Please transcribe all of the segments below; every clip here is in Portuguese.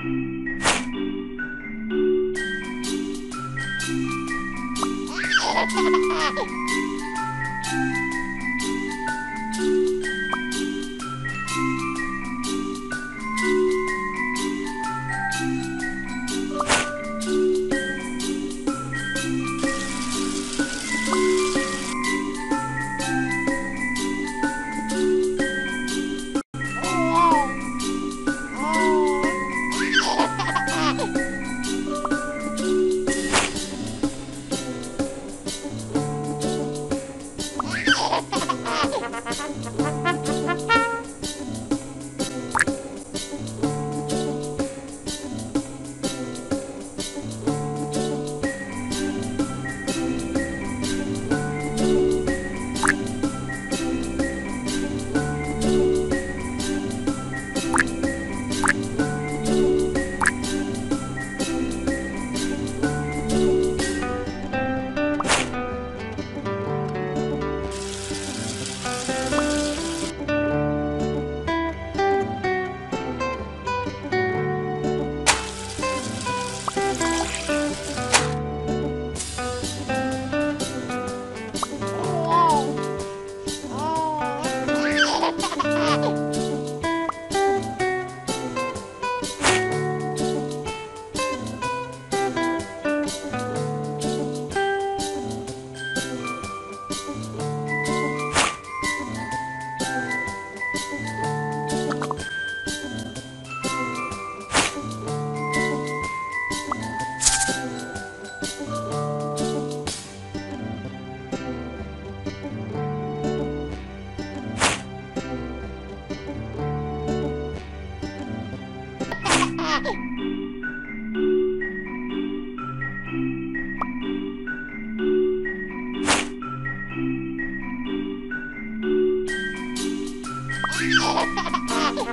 Ha ha ha!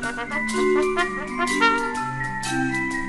Thank you.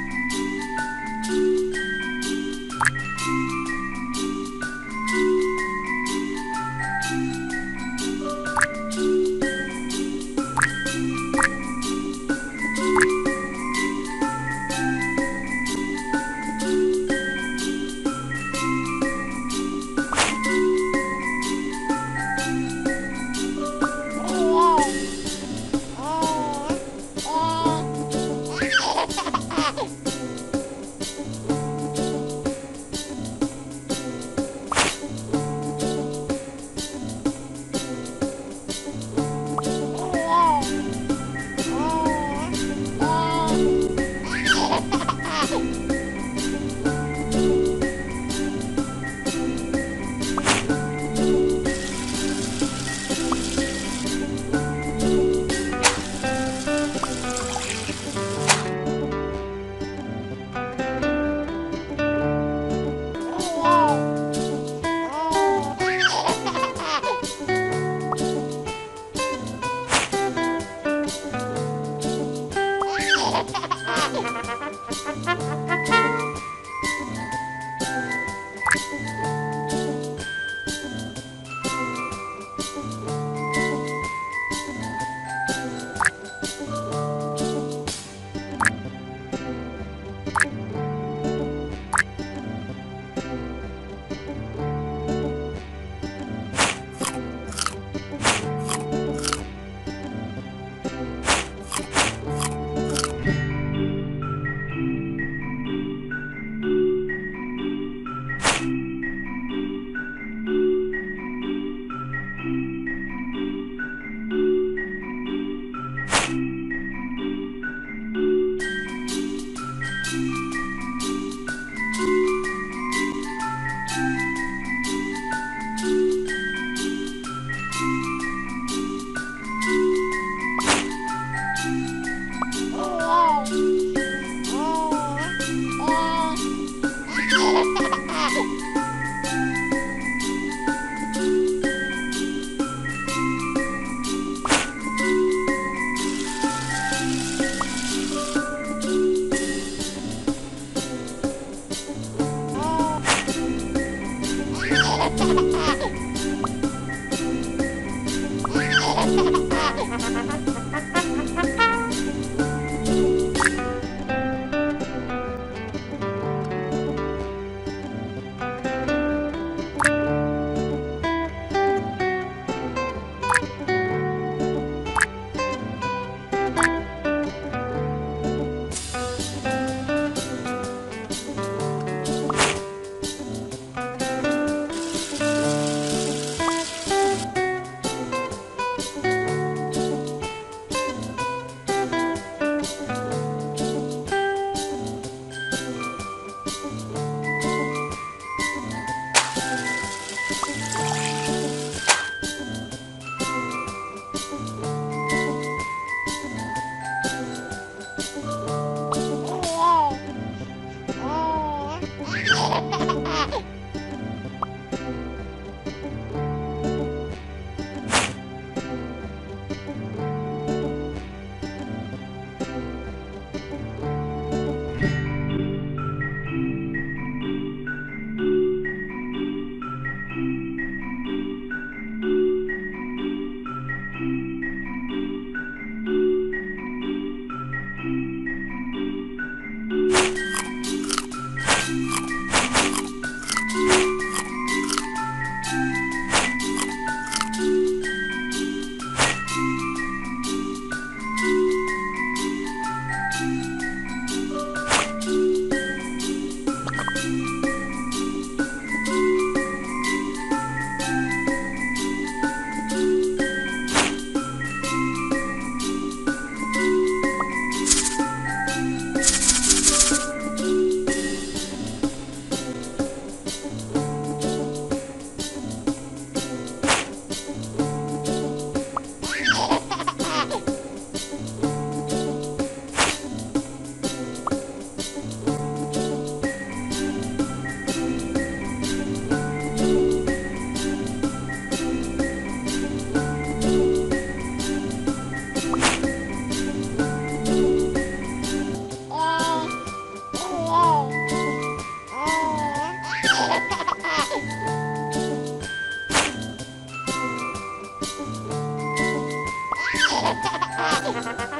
ha ha ha